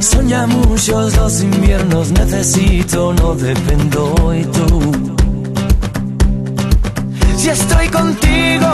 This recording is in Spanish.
Son ya muchos los inviernos, necesito, no dependo y tú. Si estoy contigo,